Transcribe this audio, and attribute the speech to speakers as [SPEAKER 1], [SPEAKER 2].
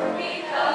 [SPEAKER 1] Because